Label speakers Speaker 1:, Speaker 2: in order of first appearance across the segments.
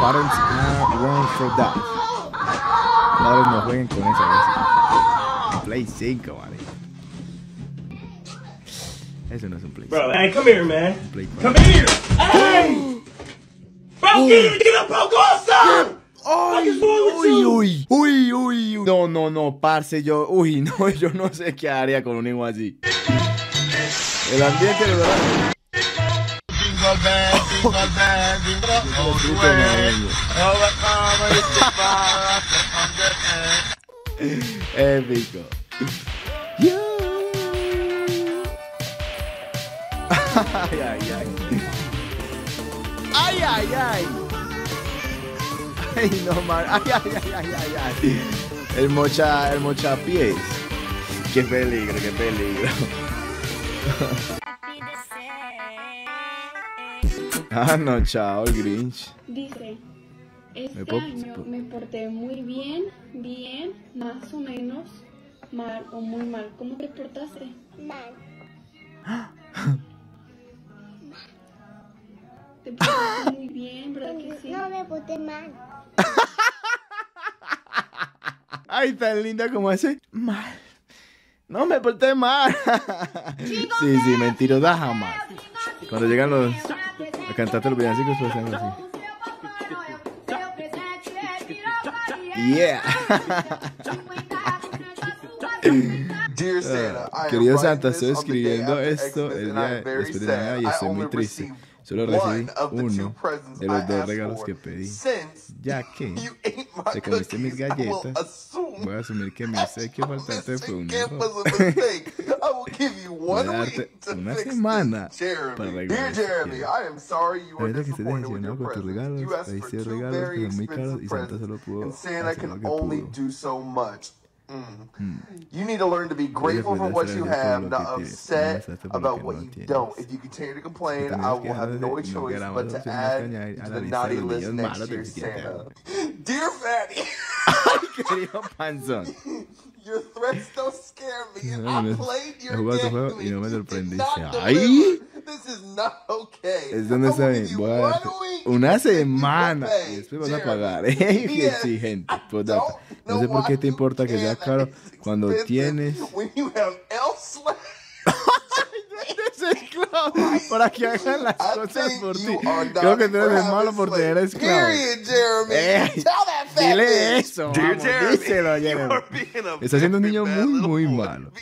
Speaker 1: Parents are wrong for that. Padres no jueguen con eso a veces. Play 5, vale. Eso no es un Play 5.
Speaker 2: Bro, hey, come here, man.
Speaker 1: Play
Speaker 2: Come here. Hey! Bro, get, get up, bro. Go outside.
Speaker 1: Uy, uy, uy, uy, uy. No, no, no, parce, yo, uy, no, yo no sé qué haría con un hijo así. El ambiente Épico. Ay, ay, ay. Ay, ay, ay. Ay, no, man. Ay, ay, ay, ay, ay, ay. El mocha, el mocha pies. Qué peligro, qué peligro. Ah, no, chao, el Grinch.
Speaker 3: Dice, este
Speaker 1: ¿Me puedo-
Speaker 3: año me porté muy bien, bien, más o menos, mal o muy mal. ¿Cómo te portaste?
Speaker 4: Mal.
Speaker 3: Te portaste muy bien, ¿verdad que sí?
Speaker 4: No me puse mal.
Speaker 1: Ay, tan linda como ese. Mal. No me porté mal. sí, sí, mentirosa jamás. Cuando llegan los a cantarte los villancicos, pues hacen así. Yeah. Ah, Querido Santa, estoy escribiendo esto el día después de. Navidad y estoy muy triste. Solo recibí uno de los dos regalos que pedí. Ya que te comiste mis galletas, voy a asumir que mi obsequio faltante fue un error.
Speaker 5: give you
Speaker 1: Voy a
Speaker 5: one
Speaker 1: darte
Speaker 5: week to
Speaker 1: una
Speaker 5: fix
Speaker 1: semana
Speaker 5: this, Jeremy.
Speaker 1: para
Speaker 5: Dear
Speaker 1: arreglar esto.
Speaker 5: Jeremy, I am sorry you
Speaker 1: La
Speaker 5: were
Speaker 1: verdad que estés
Speaker 5: disappointed with your
Speaker 1: decepcionado con tus
Speaker 5: presents.
Speaker 1: regalos,
Speaker 5: You asked
Speaker 1: pediste
Speaker 5: for two
Speaker 1: regalos que
Speaker 5: very
Speaker 1: son muy caros
Speaker 5: expensive
Speaker 1: y Santa
Speaker 5: presents,
Speaker 1: solo pudo
Speaker 5: and Santa
Speaker 1: hacer
Speaker 5: can
Speaker 1: lo que
Speaker 5: only
Speaker 1: pudo.
Speaker 5: do so much. Mm. You need to learn to be grateful for
Speaker 1: puedes
Speaker 5: what you
Speaker 1: agradecer
Speaker 5: have,
Speaker 1: por lo
Speaker 5: not
Speaker 1: que tienes,
Speaker 5: upset
Speaker 1: no estás por lo
Speaker 5: about
Speaker 1: que
Speaker 5: what
Speaker 1: no
Speaker 5: you
Speaker 1: tienes.
Speaker 5: don't. If you continue to complain,
Speaker 1: Si
Speaker 5: I
Speaker 1: tienes
Speaker 5: will have no
Speaker 1: quejas, no
Speaker 5: choice
Speaker 1: queramos
Speaker 5: but to
Speaker 1: opciones que
Speaker 5: add
Speaker 1: añadir
Speaker 5: you
Speaker 1: a
Speaker 5: to
Speaker 1: la
Speaker 5: the
Speaker 1: lista de
Speaker 5: naughty
Speaker 1: los
Speaker 5: list
Speaker 1: niños
Speaker 5: next
Speaker 1: malos del
Speaker 5: year,
Speaker 1: siguiente
Speaker 5: Santa.
Speaker 1: año.
Speaker 5: Dear Fatty,
Speaker 1: Querido panzón.
Speaker 5: Your threats don't scare me.
Speaker 1: No,
Speaker 5: I played your game
Speaker 1: y no me sorprendiste. ¡Ay!
Speaker 5: This is not okay.
Speaker 1: Es donde Voy a una semana y después vas a pagar. ¡Eh! ¡Qué
Speaker 5: P.S.
Speaker 1: exigente! No sé por qué te importa que sea caro cuando tienes.
Speaker 5: When you have
Speaker 1: esclavo para que hagan las
Speaker 5: I
Speaker 1: cosas por ti. Creo que tú eres malo por tener
Speaker 5: slaves.
Speaker 1: esclavos.
Speaker 5: Period, Jeremy.
Speaker 1: Eh,
Speaker 5: Tell that fat
Speaker 1: Dile eso. Vamos,
Speaker 5: Jeremy,
Speaker 1: díselo, Jeremy.
Speaker 5: are being a
Speaker 1: Está siendo un niño muy, muy malo.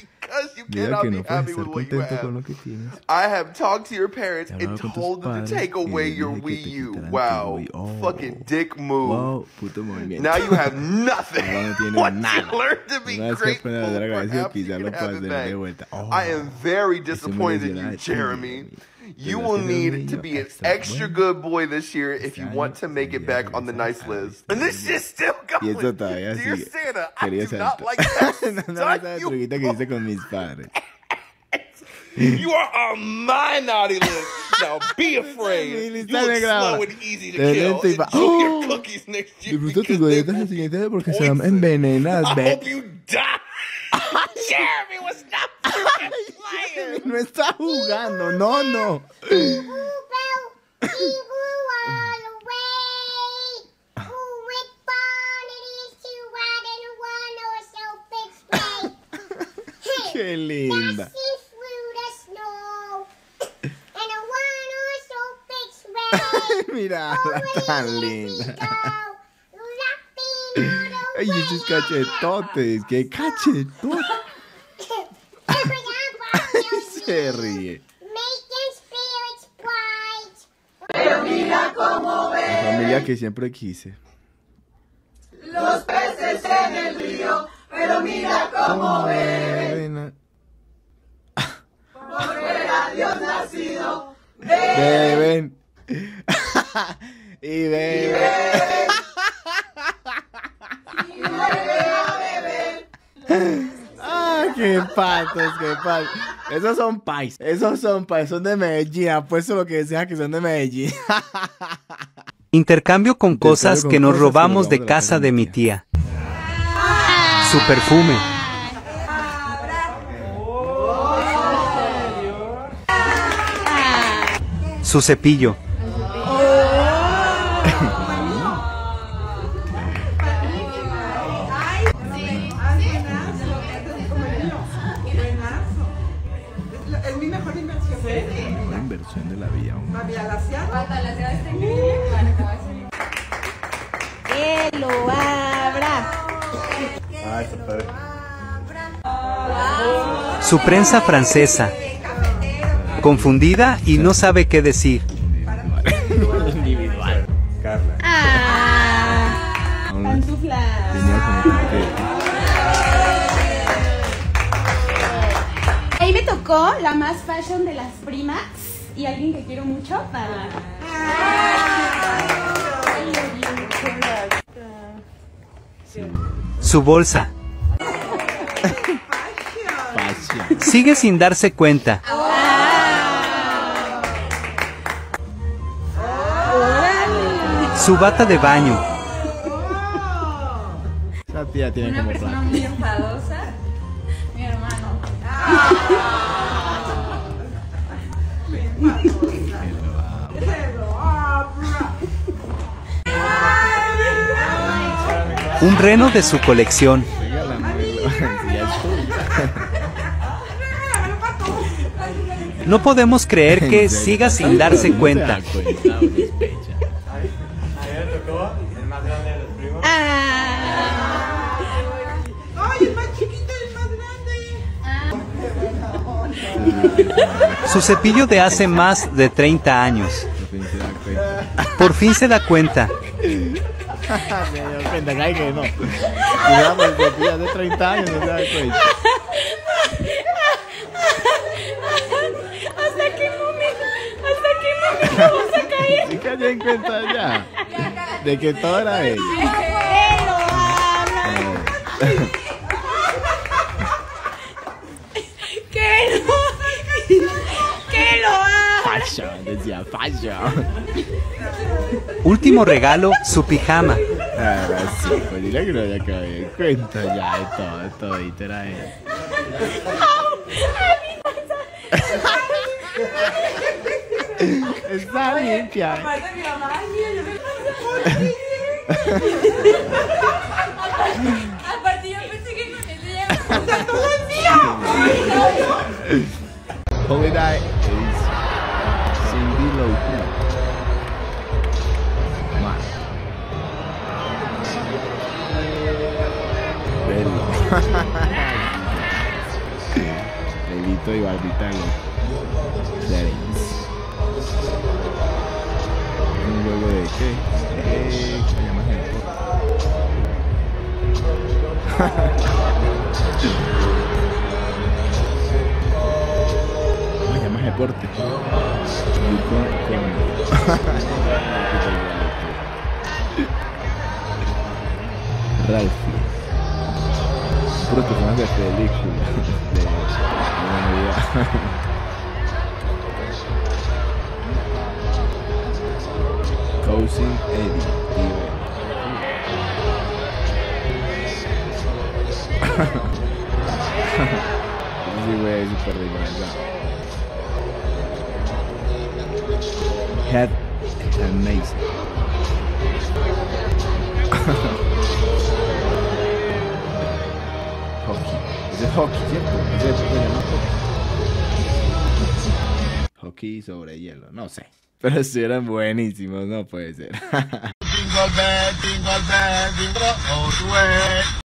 Speaker 5: Because you
Speaker 1: Diga
Speaker 5: cannot
Speaker 1: que
Speaker 5: be
Speaker 1: no puedes
Speaker 5: happy
Speaker 1: estar
Speaker 5: with what you
Speaker 1: contento con
Speaker 5: have.
Speaker 1: lo que tienes.
Speaker 5: I have talked to your parents
Speaker 1: He
Speaker 5: and
Speaker 1: hablado con tus
Speaker 5: told them to
Speaker 1: padres
Speaker 5: take
Speaker 1: y
Speaker 5: away
Speaker 1: les
Speaker 5: your
Speaker 1: dije que
Speaker 5: Wii
Speaker 1: te
Speaker 5: U.
Speaker 1: quitaran tu
Speaker 5: Wow.
Speaker 1: Wii. Oh.
Speaker 5: Fucking dick move.
Speaker 1: Wow, puto movimiento.
Speaker 5: Now you have nothing.
Speaker 1: Ahora no tienes
Speaker 5: Once
Speaker 1: nada.
Speaker 5: you learn to be
Speaker 1: Una vez que
Speaker 5: grateful
Speaker 1: aprendas a ser
Speaker 5: for
Speaker 1: agradecido,
Speaker 5: apps, you
Speaker 1: quizás
Speaker 5: can
Speaker 1: lo
Speaker 5: have
Speaker 1: puedas
Speaker 5: it
Speaker 1: tener de
Speaker 5: back.
Speaker 1: vuelta. Oh,
Speaker 5: I am very
Speaker 1: eso
Speaker 5: disappointed in
Speaker 1: merecerá
Speaker 5: you,
Speaker 1: de ti,
Speaker 5: Jeremy. You will
Speaker 1: has sido un
Speaker 5: need to be an
Speaker 1: extra
Speaker 5: good boy this year if you want to make it back on the nice list. And this is still
Speaker 1: Y
Speaker 5: going.
Speaker 1: todavía
Speaker 5: Dear
Speaker 1: sigue.
Speaker 5: Santa, I
Speaker 1: Quería
Speaker 5: do not like that
Speaker 1: no, no, esa
Speaker 5: you
Speaker 1: truquita que hice con mis padres.
Speaker 5: You are on my naughty list. Now be afraid. You look slow and easy to kill.
Speaker 1: lento y va-
Speaker 5: Enjoy
Speaker 1: ¡Oh!
Speaker 5: your cookies next year.
Speaker 1: Disfruta tus
Speaker 5: because they
Speaker 1: galletas
Speaker 5: will
Speaker 1: siguiente porque serán envenenadas.
Speaker 5: I hope you die. Jeremy was not playing.
Speaker 1: No está jugando, no, no. Qué linda. Mira, tan linda. Ay, esos cachetotes, qué cachetotes. Se ríe.
Speaker 4: making spirits bright.
Speaker 1: La familia que siempre quise. Los peces en el río, pero mira cómo beben. Beben. y beben. Ah, qué patos, qué patos. Esos son pais. Esos son pais, son de Medellín. Apuesto lo que sea que son de Medellín.
Speaker 6: Intercambio con cosas
Speaker 1: con
Speaker 6: que nos
Speaker 1: cosas que nos
Speaker 6: robamos de casa de mi tía. Su perfume. Su cepillo.
Speaker 7: Que lo abra.
Speaker 1: Ah, está padre.
Speaker 6: Su prensa francesa. Confundida y no sabe qué decir.
Speaker 1: Individual. Carla.
Speaker 7: Ah, pantufla. Ahí me tocó la más fashion de las primas y alguien que quiero mucho. Ah.
Speaker 6: Su bolsa. Sigue sin darse cuenta. Su bata de baño.
Speaker 1: Esa tía tiene como plata.
Speaker 7: muy enfadosa. Mi hermano.
Speaker 6: Un reno de su colección. No podemos creer que siga sin darse cuenta. Su cepillo de hace más de 30 años.
Speaker 1: Por fin se da cuenta.
Speaker 6: Cuenta
Speaker 1: que no. El cepillo hace 30 años no se da cuenta.
Speaker 7: ¿Hasta qué momento? ¿Hasta qué momento vamos a caer?
Speaker 1: Sí que se en cuenta ya. De que todo era ella.
Speaker 7: Que lo. Que lo. Que lo abra.
Speaker 1: Fashion, decía fashion.
Speaker 6: Último regalo, su pijama.
Speaker 1: Ahora sí, pues dile que no haya caído en cuenta ya de todo, todito era él. Está limpia.
Speaker 7: Aparte, yo pensé que con eso ya iba a estar todo el día.
Speaker 1: Holiday is Cindy Lou Who. Man. Velo. Pelito y barbita. Un juego de qué? Eh, ¿cómo se llama ese ¿Cómo se llama ese deporte? Yukon protubando película de Navidad. Cousin Eddie, Ese güey es súper desgraciado. Head amazing. hockey. ¿cierto? Ese se llama hockey. Hockey sobre hielo, no sé. Pero si eran buenísimos, no puede ser.